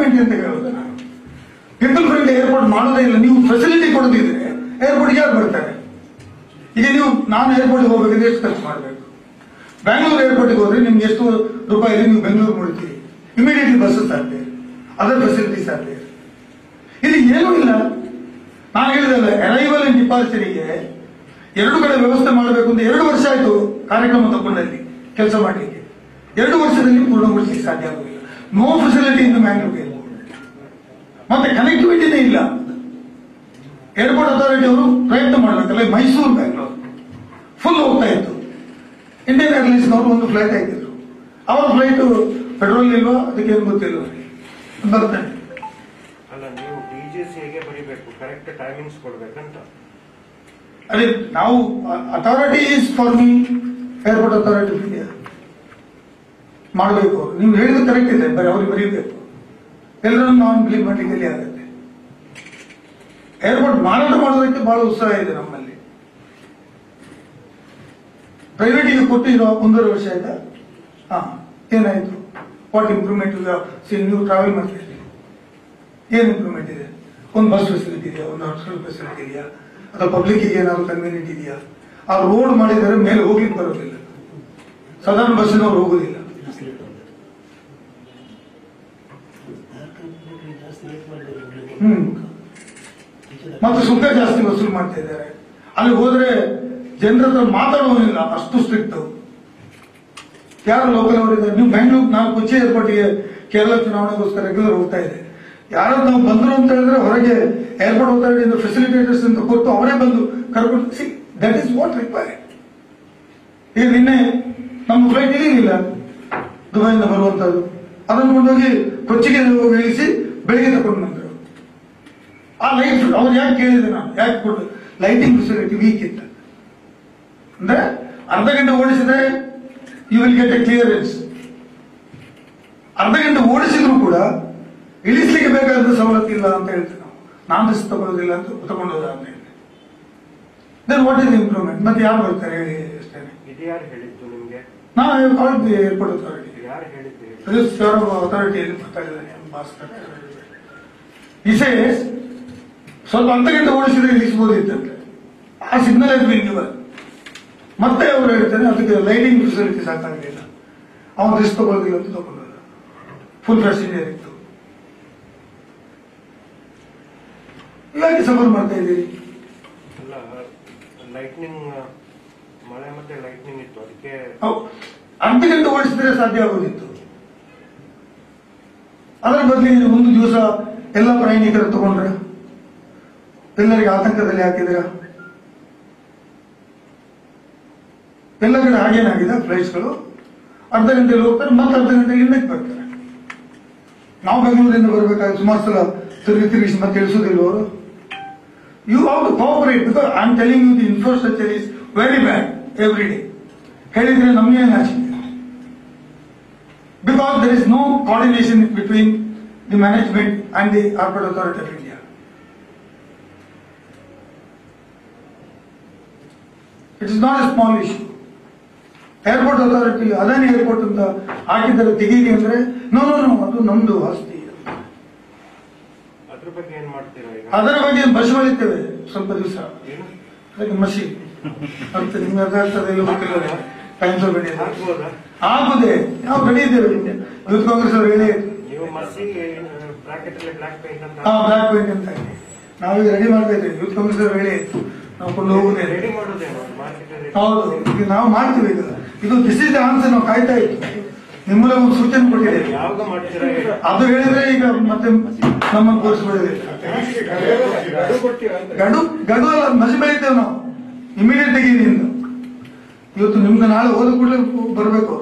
Development ಅಂತ ಹೇಳೋದು ನಾನು. ಪೀಪಲ್ ಫ್ರೆಂಡ್ಲಿ ಏರ್ಪೋರ್ಟ್ ಮಾಡೋದೇ ಇಲ್ಲ. ನೀವು ಫೆಸಿಲಿಟಿ ಕೊಡದಿದ್ರೆ ಏರ್ಪೋರ್ಟ್ ಯಾರು ಬರ್ತಾರೆ? ಈಗ ನೀವು, ನಾನು ಏರ್ಪೋರ್ಟ್ ಹೋಗ್ಬೇಕಂದ್ರೆ ಎಷ್ಟು ಖರ್ಚು ಮಾಡಬೇಕು? ಬ್ಯಾಂಗ್ಳೂರ್ ಏರ್ಪೋರ್ಟ್ಗೆ ಹೋದ್ರೆ ನಿಮ್ಗೆ ಎಷ್ಟು ರೂಪಾಯಿ ನೀವು ಬೆಂಗಳೂರು ಮುಡ್ತೀರಿ ಇಮಿಡಿಯೇಟ್ಲಿ ಬಸ್ಸಸ್ ಸಾಧ್ಯ. ಅದರ ಫೆಸಿಲಿಟೀಸ್ ಆಗ್ತದೆ ಇಲ್ಲಿ ಏನೂ ಇಲ್ಲ. ನಾನು ಹೇಳಿದಲ್ಲ ಅರೈವಲ್ ಅಂಡ್ ಡಿಪಾರ್ಚರಿಗೆ ಎರಡು ಕಡೆ ವ್ಯವಸ್ಥೆ ಮಾಡಬೇಕು ಅಂತ ಎರಡು ವರ್ಷ ಆಯಿತು ಕಾರ್ಯಕ್ರಮ ತಗೊಂಡಲ್ಲಿ ಕೆಲಸ ಮಾಡಲಿಕ್ಕೆ. ಎರಡು ವರ್ಷದಲ್ಲಿ ಪೂರ್ಣಗೊಳಿಸಲಿಕ್ಕೆ ಸಾಧ್ಯ ಆಗುವುದಿಲ್ಲ ನೋ ಫೆಸಿಲಿಟಿ ಇನ್ ಮ್ಯಾಂಗ್ಳೂರ್ ಮತ್ತೆ ಕನೆಕ್ಟಿವಿಟಿನೇ ಇಲ್ಲ. ಏರ್ಪೋರ್ಟ್ ಅಥಾರಿಟಿ ಅವರು ಪ್ರಯತ್ನ ಮಾಡಬೇಕಲ್ಲ ಮೈಸೂರು ಬ್ಯಾಂಗ್ಳೂರ್ ಫುಲ್ ಹೋಗ್ತಾ ಇತ್ತು. ಇಂಡಿಯನ್ ಏರ್ಲೈನ್ಸ್ನವರು ಒಂದು ಫ್ಲೈಟ್ ಹಾಕಿದ್ರು. ಅವರ ಫ್ಲೈಟ್ ಪೆಟ್ರೋಲ್ ಇಲ್ವಾ ಅದಕ್ಕೆ ಏನು ಗೊತ್ತಿಲ್ಲ. ಬರ್ತಾನೆ ಅಲ್ಲ ನೀವು ಡಿಜಿಸಿಗೆ ಬರೀಬೇಕು? ಕರೆಕ್ಟ್ ಟೈಮಿಂಗ್ಸ್ ಕೊಡ್ಬೇಕಂತ. ಅದೇ ನಾವು authority is for me airport authority of India ಮಾಡಬೇಕು. ನೀವು ಹೇಳಿದ ಕರೆಕ್ಟ್ ಇದೆ ಬರೀ ಅವ್ರಿಗೆ ಬರೀಬೇಕು. ಎಲ್ಲರನ್ನು ನಾವು ಮಾಡ್ಲಿಕ್ಕೆ ಎಲ್ಲಿ ಆಗುತ್ತೆ ಏರ್ಪೋರ್ಟ್ ಮಾರಾಟ ಮಾಡೋದಕ್ಕೆ ಬಹಳ ಉತ್ಸಾಹ ಇದೆ ನಮ್ಮಲ್ಲಿ. ಪ್ರೈವೇಟಿಗೆ ಕೊಟ್ಟಿರೋ ಒಂದೂವರೆ ವರ್ಷ ಆಯ್ತಾ? ಹಾ, ಏನಾಯ್ತು? ವಾಟ್ ಇಂಪ್ರೂವ್ಮೆಂಟ್ ನೀವು ಟ್ರಾವೆಲ್ ಮಾಡ್ತೀರಿ ಏನು ಇಂಪ್ರೂವ್ಮೆಂಟ್ ಇದೆ? ಒಂದು ಬಸ್ ಫೆಸಿಲಿಟಿ ಇದೆಯಾ? ಒಂದು ಹಾಸ್ಟೆಲ್ ಫೆಸಿಲಿಟಿ ಇದೆಯಾ? ಅಥವಾ ಪಬ್ಲಿಕ್ ಏನಾದ್ರು ಕನ್ವೀನಿಯಂಟ್ ಇದೆಯಾ? ಆ ರೋಡ್ ಮಾಡಿದರೆ ಮೇಲೆ ಹೋಗ್ಲಿಕ್ಕೆ ಬರೋದಿಲ್ಲ. ಸಾಧಾರಣ ಬಸ್ಸಿನವ್ರು ಹೋಗುದಿಲ್ಲ. ಹ್ಮ್. ಮತ್ತೆ ಸುಂಕ ಜಾಸ್ತಿ ವಸೂಲು ಮಾಡ್ತಾ ಇದ್ದಾರೆ. ಅಲ್ಲಿ ಹೋದ್ರೆ ಜನರ ಹತ್ರ ಮಾತಾಡುವುದಿಲ್ಲ ಅಷ್ಟು ಸ್ಟ್ರಿಕ್ಟ್ ಯಾರು ಲೋಕಲ್ ಅವರಿದ್ದಾರೆ ನೀವು ಬೆಂಗಳೂರು ನಾವು ಕೊಚ್ಚಿ ಏರ್ಪೋರ್ಟ್ಗೆ ಕೇರಳ ಚುನಾವಣೆಗೋಸ್ಕರ ರೆಗ್ಯುಲರ್ ಹೋಗ್ತಾ ಇದೆ. ಯಾರು ನಾವು ಬಂದ್ರು ಅಂತ ಹೇಳಿದ್ರೆ ಹೊರಗೆ ಏರ್ಪೋರ್ಟ್ ಅಥಾರಿಟಿಯಿಂದ ಫೆಸಿಲಿಟೇಟರ್ಸ್ ಅಂತ ಕೊಟ್ಟು ಅವರೇ ಬಂದು ಕರ್ಕೊಂಡು see that is what required ಈಗ ನಿನ್ನೆ ನಮ್ಮ ಫ್ಲೈಟ್ ಇಲ್ಲ ದುಬೈಯಿಂದ ಬರುವಂತದ್ದು. ಅದನ್ನು ಕೊಂಡೋಗಿ ಕೊಚ್ಚಿಗೆ ಇಳಿಸಿ ಬೆಳಿಗ್ಗೆ ತಗೊಂಡು ಬಂದರು. ಆ ಲೈಟ್ ಅವ್ರು ಯಾಕೆ ಕೇಳಿದೆ ನಾನು? ಯಾಕೆ ಕೊಟ್ಟು ಲೈಟಿಂಗ್ ಫೆಸಿಲಿಟಿ ವೀಕ್ ಇತ್ತು. ಅಂದ್ರೆ ಅರ್ಧ ಗಂಟೆ ಓಡಿಸಿದ್ರೆ you will get a clearance ಅರ್ಧ ಗಂಟೆ ಓಡಿಸಿದ್ರು ಕೂಡ ಇಳಿಸ್ಲಿಕ್ಕೆ ಬೇಕಾದ ಸವಲತ್ತು ಇಲ್ಲ ಅಂತ ಹೇಳ್ತೀವಿ ನಾವು. ನಾನ್ ರಿಸ್ಕ್ ತಗೊಳ್ಳೋದಿಲ್ಲ ಅಂತ ತಗೊಂಡೋದ ಅಂತ ಹೇಳಿ ದೆನ್ ವಾಟ್ ಇಸ್ ಇಂಪ್ರೂವ್ಮೆಂಟ್ ಮತ್ತೆ ಯಾರು ಬರ್ತಾರೆ ಹೇಳಿ ಅಷ್ಟೇ ಹೇಳಿದ್ದು ನಿಮ್ಗೆ? ನಾವು ಕಾಲ್ಡ್ ಏರ್ಪೋರ್ಟ್ ಅಥಾರಿಟಿ ಬರ್ತಾ ಇದ್ದಾನೆ ಭಾಸ್ಕರ್ ಸ್ವಲ್ಪ ಅಂತಕ್ಕಿಂತ ಓಡಿಸಿದ್ರೆ ಇಳಿಸಬಹುದಿತ್ತಂತೆ ಆ ಸಿಗ್ನಲ್ given. ಮತ್ತೆ ಅವರು ಹೇಳ್ತಾರೆ ಅದಕ್ಕೆ ಲೈಟಿಂಗ್ ಫೆಸಿಲಿಟಿ ಸಾಕಾಗಲಿಲ್ಲ ಅವನು ರಿಸ್ಕ್ ತಗೊಳ್ಳೋದಿಲ್ಲ ಅಂತ ತಗೊಂಡಿಲ್ಲ ಫುಲ್ ಪ್ಯಾಸೆಂಜರ್ ಇತ್ತು ಯಾಕೆ ಸಫರ್ ಮಾಡ್ತಾ ಇದ್ದೀರಿ? ಲೈಟ್ನಿಂಗ್ ಗಂಟೆ ಓಡಿಸಿದ್ರೆ ಸಾಧ್ಯ ಆಗೋದಿತ್ತು. ಅದರ ಬದಲಿಗೆ ಒಂದು ದಿವಸ ಎಲ್ಲ ಪ್ರಯಾಣಿಕರು ತಗೊಂಡ್ರ? ಎಲ್ಲರಿಗೆ ಆತಂಕದಲ್ಲಿ ಹಾಕಿದ್ರ? ಎಲ್ಲ ಕಡೆ ಹಾಗೇನಾಗಿದೆ ಫ್ಲೈಟ್ಸ್ಗಳು ಅರ್ಧ ಗಂಟೆಯಲ್ಲಿ ಹೋಗ್ತಾರೆ, ಮತ್ತೆ ಅರ್ಧ ಗಂಟೆಗೆ ಬರ್ತಾರೆ. ನಾವು ಬೆಂಗಳೂರಿಂದ ಬರಬೇಕಾದ್ರೆ ಸುಮಾರು ಸಲ ತಿರುಗಿ ತಿರುಗಿಸಿ ಮತ್ತೆ ಇಳಿಸೋದಿಲ್ಲ ಅವರು? You have to cooperate because I am telling you the infrastructure is very bad every day ಹೇಳಿದ್ರೆ ನಮಗೆ ನಾಚಿಕೆ because there is no coordination between the management and the orbit authority of India it is not a small issue airport authority Adani airport ಅಂತ ಹಾಕಿದ್ದಾರೆ ತೆಗೀರಿ ಅಂದ್ರೆ no no no ಅದು ನಮ್ದು ಆಸ್ತಿ. ಅದ್ರ ಬಗ್ಗೆ ಏನ್ ಮಾಡ್ತೀರಾ ಅದರ ಬಗ್ಗೆ ಬಸ್ ಸ್ವಲ್ಪ ದಿವಸ. ಅದಕ್ಕೆ ಅಂತ ನಿಮ್ಗೆ ಅರ್ಥ ಆಗ್ತದೆ ಇಲ್ಲ ಗೊತ್ತಿಲ್ಲ ಟೈಮ್ಸ್ ಆಫ್ ಇಂಡಿಯಾ ಆಗ್ಬೋದಾ. ಆಗುದೇ ನಾವು ರೆಡಿ ಇದ್ದೇವೆ ಯೂತ್ ಕಾಂಗ್ರೆಸ್ ಅವರು ಹೇಳಿ ನೀವು ಮಸಿಗೆ ಬ್ರಾಕೆಟ್ ಅಲ್ಲಿ ಬ್ಲಾಕ್ ಪೇಂಟ್ ಅಂತ ಹಾ ಬ್ಲಾಕ್ ಪೇಂಟ್ ಅಂತ ನಾವೀಗ ರೆಡಿ ಮಾಡ್ತಾ ಇದ್ದೇವೆ. ಯೂತ್ ಕಾಂಗ್ರೆಸ್ ಅವರು ಹೇಳಿ ನಾವು ಕೊಂಡು ಹೋಗುದೇ ರೆಡಿ ಹೌದು. ಈಗ ನಾವು ಮಾಡ್ತೀವಿ ಈಗ. ಇದು ದಿಸ್ ಇಸ್ ಆನ್ಸರ್ ನಾವು ಕಾಯ್ತಾ ಇತ್ತು ನಿಮ್ಮಲ್ಲಿ ಒಂದು ಸೂಚನೆ ಕೊಟ್ಟಿದೆ ಯಾವಾಗ ಮಾಡ್ತೀರಾ ಅದು ಹೇಳಿದ್ರೆ ಈಗ ಮತ್ತೆ ನಮ್ಮನ್ನು ತೋರಿಸ್ಬಿಡೋದಿಲ್ಲ. ಗಡು ಗಡು ಅಲ್ಲ ಮಜಿ ಬೆಳಿತೇವೆ ನಾವು. ಇಮಿಡಿಯೇಟ್ ಆಗಿ ಇವತ್ತು ನಿಮ್ದು ನಾಳೆ ಹೋದ ಕೂಡಲೇ ಬರಬೇಕು.